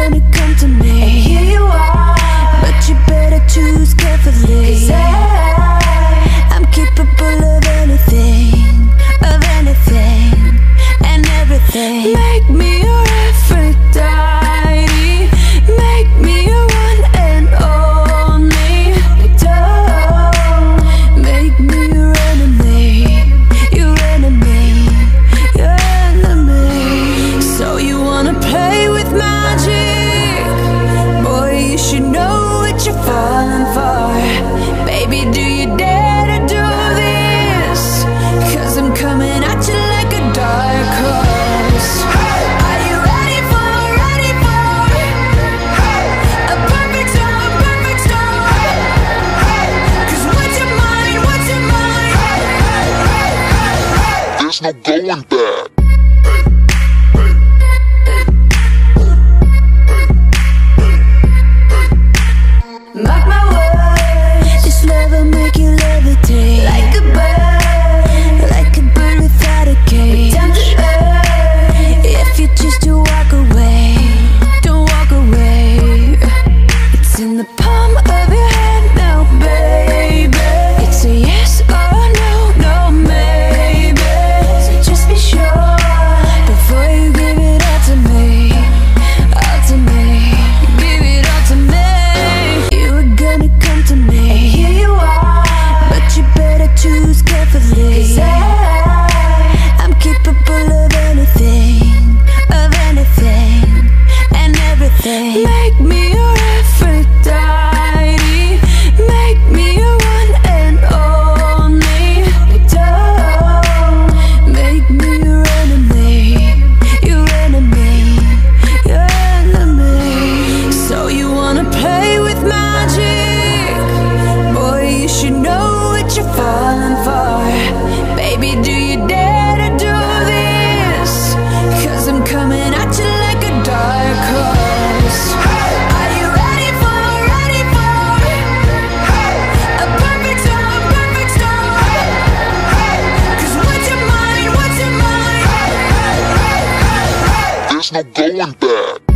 gonna come to me. no going back. Baby. no going back.